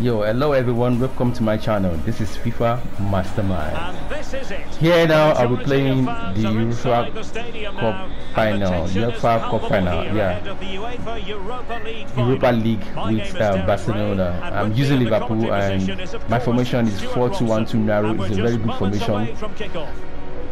Yo, hello everyone, welcome to my channel. This is FIFA Mastermind. And this is it. Here now, I'll be playing the UEFA inside the stadium Cup final, UEFA Cup final, yeah. ahead of the UEFA Europa League final. Europa League My name with uh, Barcelona. I'm using me in the Liverpool commentary position is, and my formation is Stewart 4 2 1 2 Robson. narrow. It's a very good formation.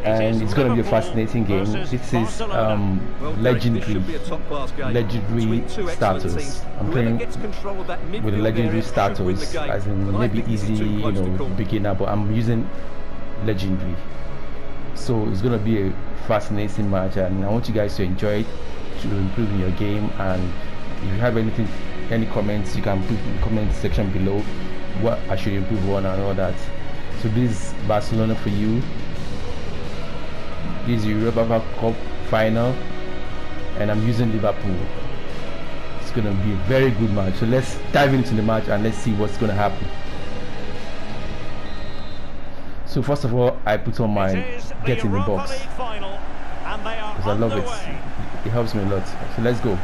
Away from kickoff. It And it's going to be a fascinating game. This is um, Well, Derek, this legendary, be a top-class game legendary status. I'm playing gets control of that with legendary area should win the status, as in maybe think this is easy, you know, beginner, but I'm using legendary. So it's gonna be a fascinating match, and I want you guys to enjoy it, to improve in your game. And if you have anything, any comments, you can put in the comment section below what I should improve on and all that. So this is Barcelona for you. This Europa Cup final, and I'm using Liverpool. It's gonna be a very good match. So let's dive into the match and let's see what's gonna happen. So first of all, I put on my get in the box League final, and they are because I love it. It helps me a lot. So let's go.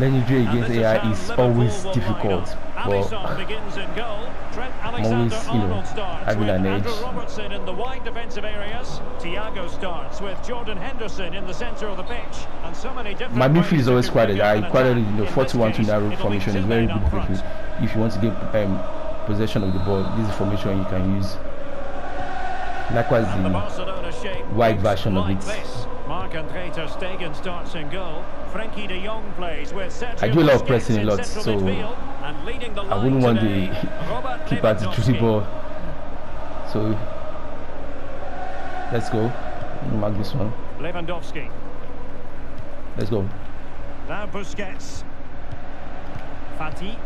Legendary And against AI is AI how is Liverpool always difficult, line up. but Alisson begins in goal. Trent Alexander-Arnold starts with an Andrew. Robertson in the wide defensive areas. Thiago starts with Jordan Henderson in the centre of the pitch, and so many different. my midfield is always quite. configure I attack. you know In 4 this 2 1 2 narrow formation is very good up for front. you. If you want to get um, possession of the ball, this is formation you can use. Likewise, the the wide version of it. This. Marc-Andre ter Stegen starts in goal. Frenkie de Jong plays with Sergio I do a lot of Busquets pressing a lot, so midfield, and leading the I wouldn't want the keeper to throw the ball. So let's go. Mark this one. Lewandowski. Let's go. Now Busquets. Fati.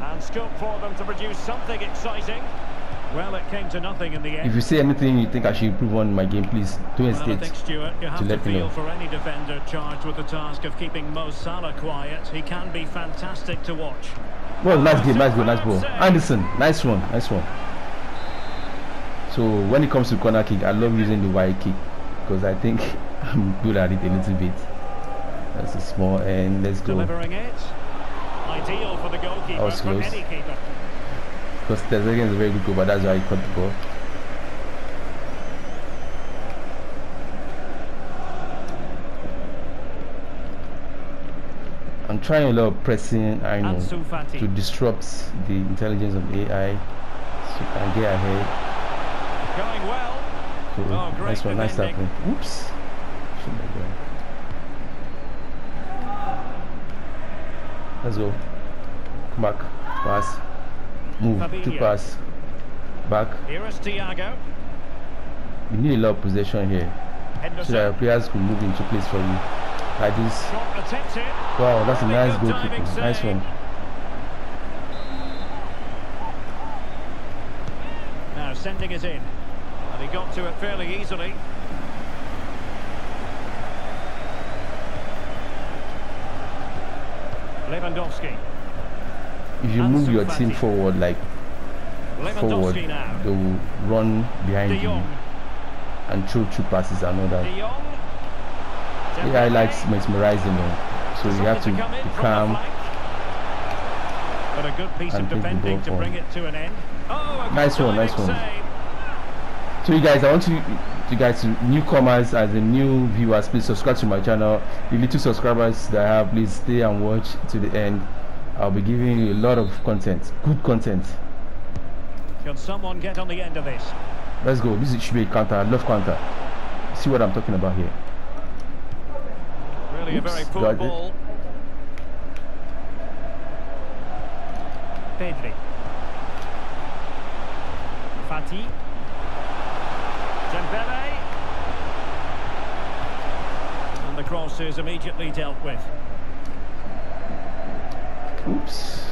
And scope for them to produce something exciting. Well, it came to nothing in the end. If you see anything you think I should improve on my game, please Well, I hesitate. think, Stewart, you have to, let me feel know. for any defender charged with the task of keeping Mo Salah quiet. He can be fantastic to watch. Well, nice game, nice goal, nice ball. Uh, Anderson, nice one, nice one. So when it comes to corner kick, I love using the wide kick because I think I'm good at it a little bit. That's a small and let's go. Delivering it. Ideal for the goalkeeper, for any keeper. Because Ter is a very good goal, but that's why he caught the ball. I'm trying a lot of pressing, I know, to disrupt the intelligence of AI so I can get ahead. Going well. So Oh, great nice one, nice tackling. Oops. Let's go. Come back. Pass. Move. Fabinho. pass. Back. Here is Thiago. You need a lot of possession here. So that players could move into place for you. Like this. Wow, that's a nice goalkeeper. Nice one. Now sending it in. And he got to it fairly easily. Lewandowski. If you move your team forward like forward, they will run behind you and throw two passes and all that. AI likes mesmerizing them, so you have to be calm. But a good piece and of defending to bring it to an end. Oh, Nice one, nice one. So you guys, I want you, you guys, to newcomers as a new viewers, please subscribe to my channel. The little subscribers that I have, please stay and watch to the end. I'll be giving you a lot of content, good content. Can someone get on the end of this? Let's go. This should be a counter. I love counter. See what I'm talking about here. Really Oops, a very poor ball. Pedri. Fati. Dembele. And the cross is immediately dealt with. Oops.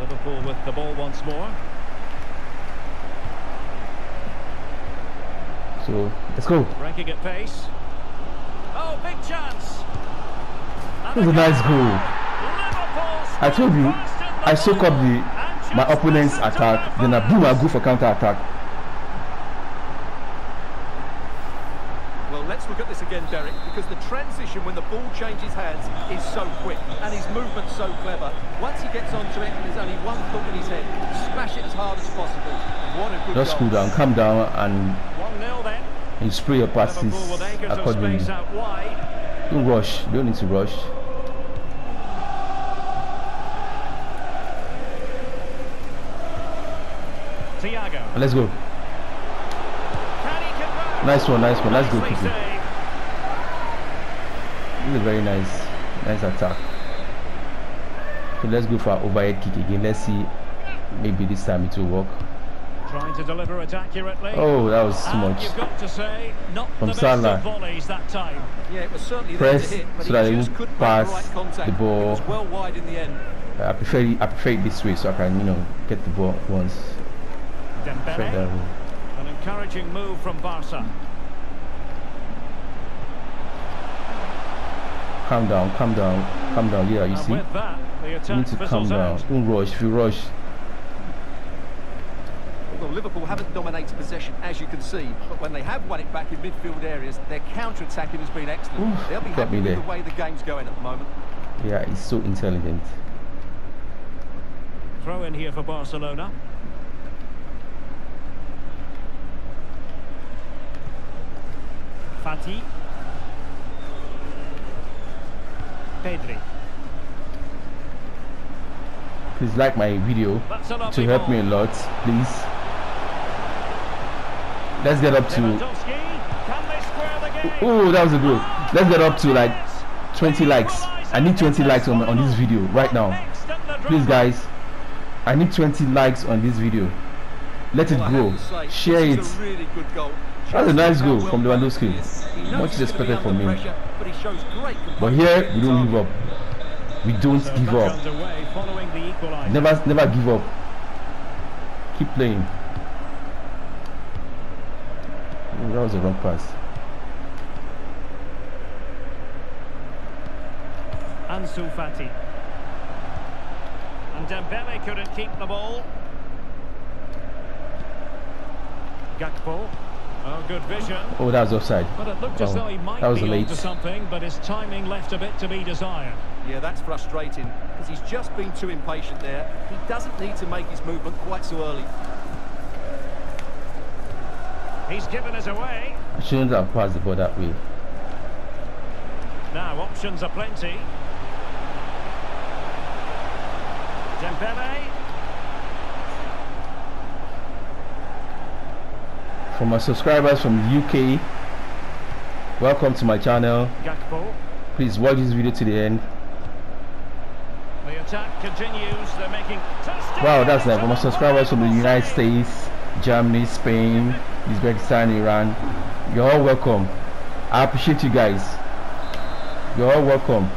Liverpool with the ball once more. So let's go. Breaking at pace. Oh, big chance. It was a nice goal. I told you, first in the I soak up the my opponent's attack, then I boom, I fans. go for counter attack. Well, Well, let's look at this again, Derek, because the transition when the ball changes hands is so quick and his movement's so clever. Once he gets onto it, there's only one thought in his head. Smash it as hard as possible. What a good Just cool down, calm down, and 1-0 then. you spray your passes Liverpool with acres of accordingly. space out wide. Don't rush. Don't need to rush. Thiago. Let's go. Can he? Nice one, nice one. Let's go, Nicely quickly. This is a very nice, nice attack. So let's go for our overhead kick again. Let's see. Maybe this time it will work. Trying to deliver it accurately. Oh, that was too much. you've got to say, not From the best Salah. of volleys that time. Yeah, it was certainly there Press to hit, but so that he they just couldn't pass the right contact. the ball. It was well wide in the end. I prefer it, I prefer it this way so I can, you know, get the ball once. Prefer that Dembele. Way. An encouraging move from Barca. Calm down, calm down, calm down. Yeah, you see. with that, You need to calm down. out. Don't rush. If you rush, Well, Liverpool haven't dominated possession, as you can see, but when they have won it back in midfield areas, their counter-attacking has been excellent. Oof, They'll be happy with there. the way the game's going at the moment. yeah, he's so intelligent. Throw in here for Barcelona. Fati. Pedri. Please like my video to help me a lot, please. Let's get up to. Lewandowski. Can they square the game? Oh, that was a good. Let's get up to like 20 likes. I need 20 likes on, on this video right now. Please, guys. I need 20 likes on this video. Let it Well, grow. have to say, Share it. Is a really good goal. That's a nice goal from Lewandowski. is. Much he's expected from him. But he shows great But composure here we don't give up. We don't give up. underway following the equaliser. Never, never give up. Keep playing. Oh, that was a wrong pass. Ansu Fati. And Dembele couldn't keep the ball. Gakpo. Oh, good vision. Oh, that was offside. But it looked as Oh, though he might that was be late. onto something, but his timing left a bit to be desired. Yeah, that's frustrating because he's just been too impatient there. He doesn't need to make his movement quite so early. He's given us away. I shouldn't have passed the ball that way. Now, options are plenty. Dembele. For my subscribers from the UK, welcome to my channel. Please watch this video to the end. The attack continues. They're making... Wow, that's nice. For my subscribers from the United States, Germany, Spain, Uzbekistan, Iran, you're all welcome. I appreciate you guys. You're all welcome.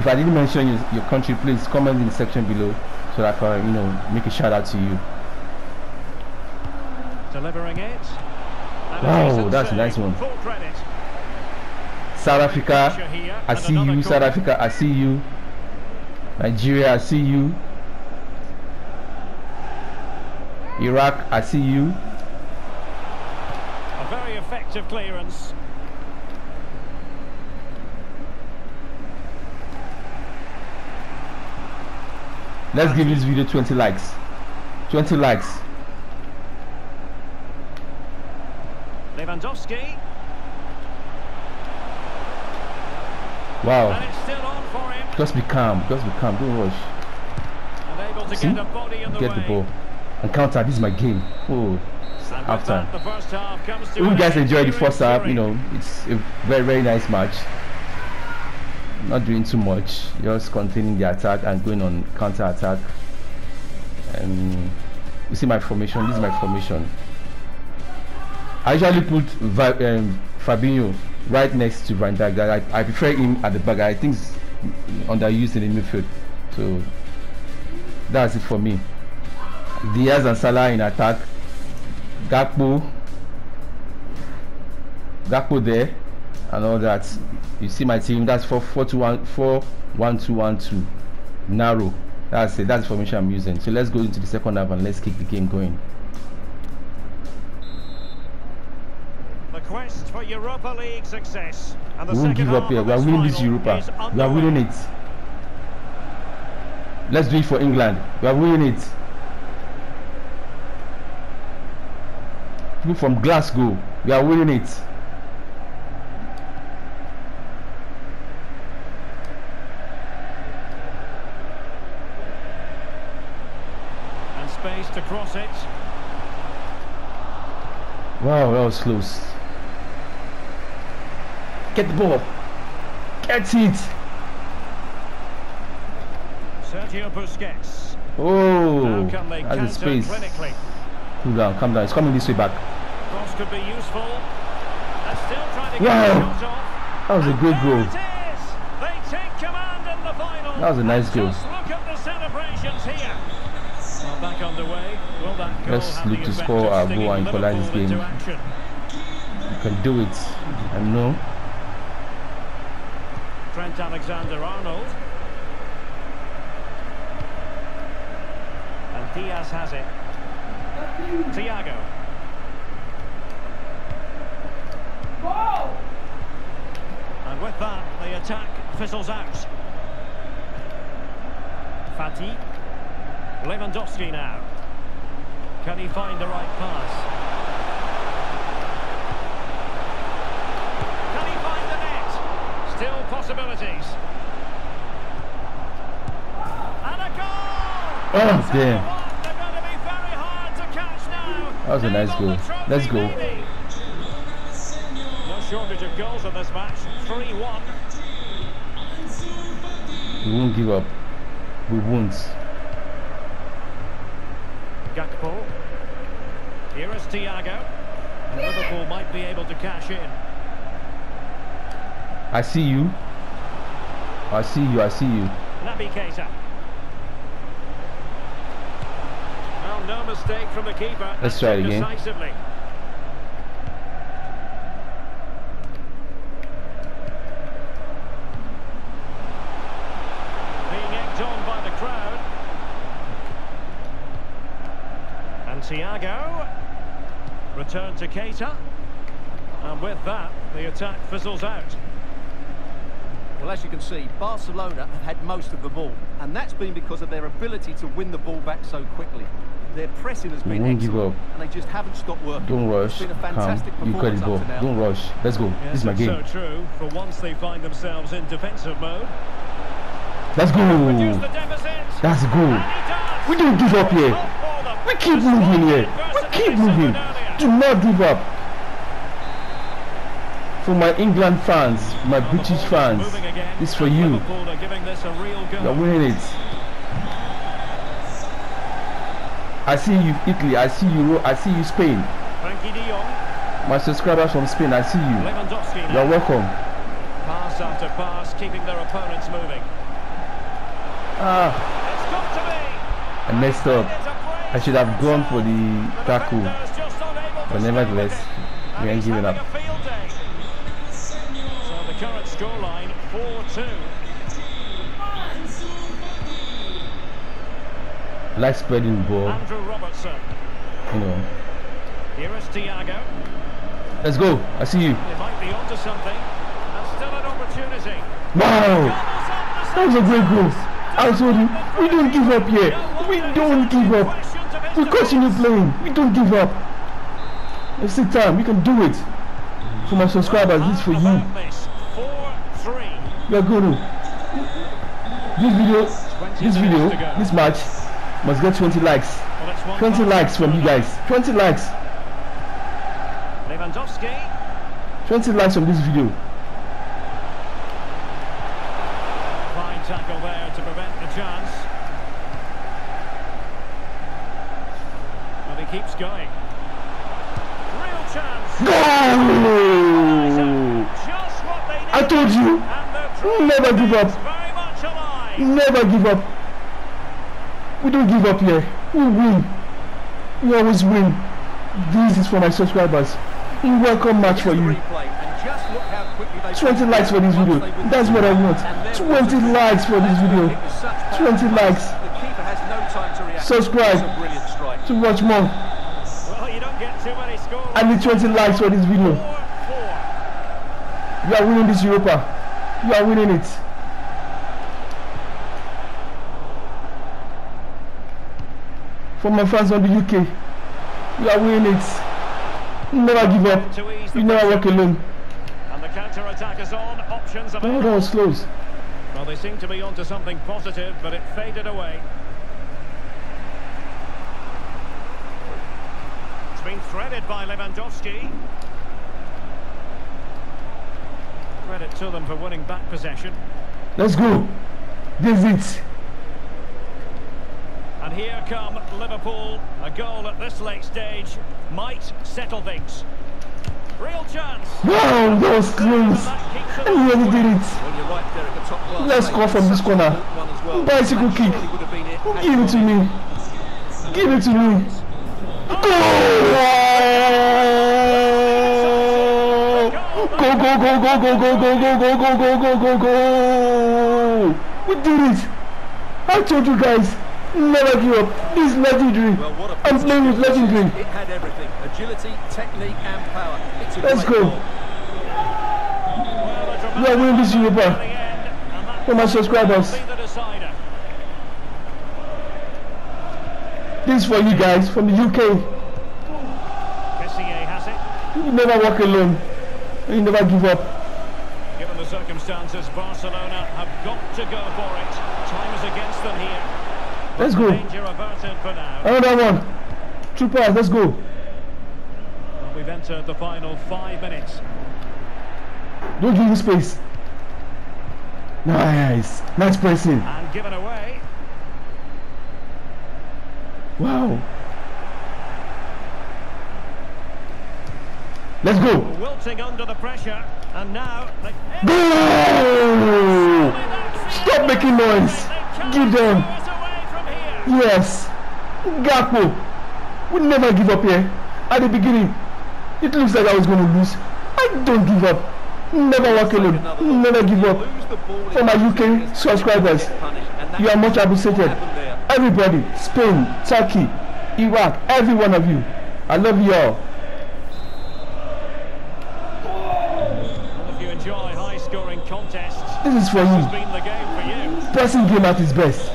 If I didn't mention your, your country, please comment in the section below so that I can, you know, make a shout out to you. Delivering it. Wow, that's a nice one. South Africa, I see you. South. Africa, I see you. Nigeria, I see you. Iraq, I see you. A very effective clearance. Let's give this video 20 likes. 20 likes. Lewandowski. Wow. And it's still on for him. Just be calm. Just be calm. Don't rush. And able to See? get a body in the Get the ball. And counter. This is my game. Oh, And time. that, the first half comes to you guys end enjoyed the first half, you know, it's a very, very nice match. Not doing too much, just containing the attack and going on counter attack. And you see my formation. This is my formation. I usually put Va- um, Fabinho right next to Van Dijk. I, I prefer him at the back. I think he's underused in the midfield. So that's it for me. Diaz and Salah in attack. Gakpo Gakpo there and all that. You see my team. That's four four two one four one two one two. Narrow. That's it. That's the formation I'm using. So let's go into the second half and let's kick the game going. Quest for Europa League success. And the We won't give up here. We are winning this Europa. We are winning it. Let's do it for England. We are winning it. People from Glasgow. We are winning it. And space to cross it. Wow, that was close. Get the ball. Get it. Sergio Busquets. Oh, that's space. clinically? Cool down, calm down. It's coming this way back. Cross could be useful. Still trying to Wow. off. That was a great goal. They take command in the final. That was a nice goal. Just look at the celebrations here. Well, back underway. Will that Let's look to score our goal and equalize this game. You can do it. I know. Trent Alexander-Arnold. And Diaz has it. Thiago. And with that, the attack fizzles out. Fati. Lewandowski now. Can he find the right pass? Can he find the net? Still possibilities. And a goal! Oh, damn. They're going to be very hard to catch now. That was a nice goal. Let's go. No shortage of goals in this match. 3-1. We won't give up. We won't. Gakpo. Here is Thiago. Liverpool might be able to cash in. I see you. I see you. I see you. Naby Keita. Well, no mistake from the keeper. Let's try it again. Decisively. Being egged on by the crowd. And Thiago. Return to Keita. And with that, the attack fizzles out. Well, as you can see, Barcelona have had most of the ball, and that's been because of their ability to win the ball back so quickly. Their pressing has We been won't give excellent, up. and they just haven't stopped working. Don't rush. It's been a Calm. fantastic You cut performance the ball. Don't rush. Let's go. Yes, this is my game. so true. For once they find themselves in defensive mode. Let's go. deficit. That's a And goal. he does. We don't give up here. Hope for them. We keep moving here. We keep moving. Do not give up. For my England fans, my British fans, moving again, this for you. Liverpool are giving this a real go. You're winning it. I see you Italy. I see you. I see you Spain. Frenkie de Jong. My subscribers from Spain. I see you. You're welcome. Pass after pass, keeping their opponents moving. Ah, It's got to be. I messed up. It's a great I should have gone for the tackle. defenders just unable to But nevertheless, we ain't giving up. Scoreline 4-2. I like spreading the ball. Andrew Robertson. You know. Here is Thiago. Let's go. I see you. They might be onto something. And still an opportunity. Wow. That was a great goal. I told you, we don't give up here. We don't give up. We continue playing. We don't give up. It's the time. We can do it. For my subscribers, this is for you. This 4-3. We are going. This video, this video, this match must get 20 likes. Well, it's one 20 likes from you guys. 20 likes. Lewandowski. 20 likes from this video. Fine tackle there to prevent the chance. And he keeps going. Real chance. Goal! Just what they I told you. Never give up. Never give up. We don't give up here. We win. We always win. This is for my subscribers. Welcome match for you. Replay, and just look how quickly they 20 likes for this video. That's what I want. 20 likes for this video. 20 likes. Subscribe. To watch more. I need 20 likes for this video. 4-4. You are winning this Europa. You are winning it. For my fans on the UK, you are winning it. Never give up. To ease the You never walk alone. And the counter-attack is on. Options Oh, available. that was close. Well, they seem to be onto something positive, but it faded away. It's been threaded by Lewandowski. Credit to them for winning back possession. Let's go. This is it. And here come Liverpool. A goal at this late stage might settle things. Real chance. Wow, that was close. And that keeps them I really did it. Right there at the top class. Let's go from this corner. important one as well. Bicycle That kick. surely would have been it had Give it to me. Give it to me. Oh, go! Go, go, go, go, go, go, go, go, go, go, go, go, go, go! We did it! I told you guys, never give up. This is legendary. Well, what a I'm playing with legendary. It had everything. Agility, technique and power. It's a Let's go. goal. We are winning this Europa. For my subscribers. This is for you guys from the UK. Has it. You never walk alone. You never give up. Given the circumstances, Barcelona have got to go for it. Time is against them here. Let's go. Danger averted for now. Another one. Two pass. Let's go. Well, we've entered the final five minutes. Don't give him space. Nice. Nice pressing. And given away. Wow. Let's go. Wilting under the pressure. And now... They... Go! Stop making noise. Give them. Yes. Gakpo. We never give up here. At the beginning, it looks like I was going to lose. I don't give up. Never walk alone. Never give up. Lose the ball For my UK subscribers, get punished, and You are much appreciated. what happened there. Everybody, Spain, Turkey, Iraq, every one of you. I love you all. If you enjoy high-scoring contests, This is for it's you. been the game. Pressing game at its best.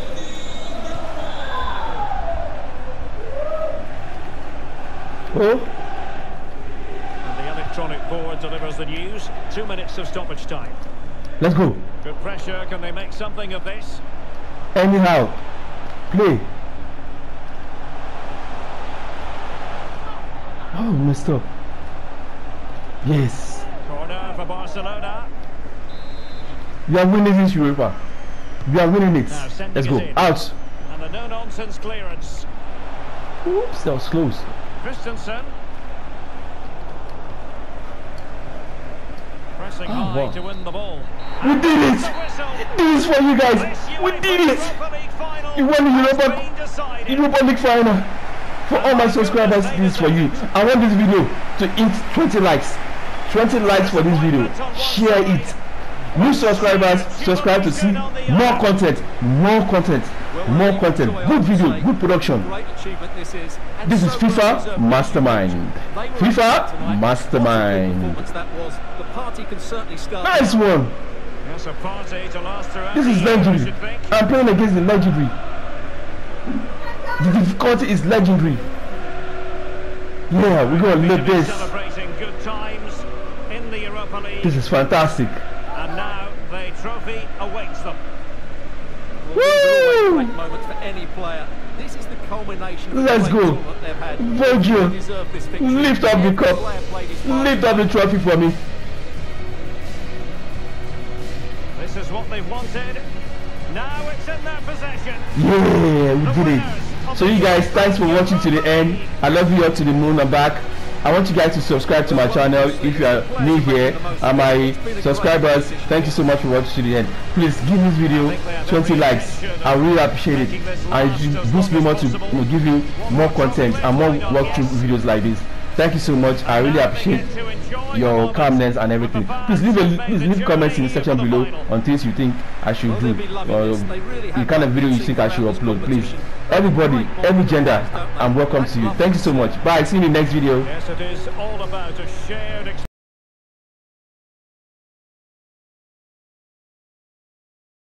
Oh, And the electronic board delivers the news. Two minutes of stoppage time. let's go. Good pressure. Can they make something of this? Anyhow, play. Oh, messed up. Yes, Corner for Barcelona. We are winning this Europa. We are winning it. Let's go. in. Out. And the no-nonsense clearance. Oops, that was close. Christensen. Pressing Oh, high wow. to win the ball. We did it. This is for you guys. We did it. You won the Europa- Europa League final. For all my subscribers, this is for you. I want this video to hit 20 likes. 20 likes for this video. Share it new subscribers subscribe to see more content more content more content. Good video good production. This is fifa mastermind. Fifa mastermind. Nice one. This is legendary. I'm playing against the legendary. The difficulty is legendary. Yeah we're gonna live this. This is fantastic. And now the trophy awaits them. Well, these are always Woo! great moments for any player. This is the culmination of Let's the go. tournament they've had. Virgil, They this victory. lift up the Every cup. player played his part. Lift up the trophy for me. This is what they've wanted. Now it's in their possession. Yeah, we did it. So you guys, thanks for watching to the end. I love you all to the moon and back. I want you guys to subscribe to my channel if you are new here. And my subscribers, thank you so much for watching to the end. Please give this video 20 likes. I really appreciate it. And it boosts me more to give you more content and more walkthrough videos like this. Thank you so much. I really appreciate your calmness and everything. Please leave a please leave comments in the section below on things you think I should do or the kind of video you think I should upload. Please, everybody, every gender, I'm welcome to you. Thank you so much. Bye. See you in the next video.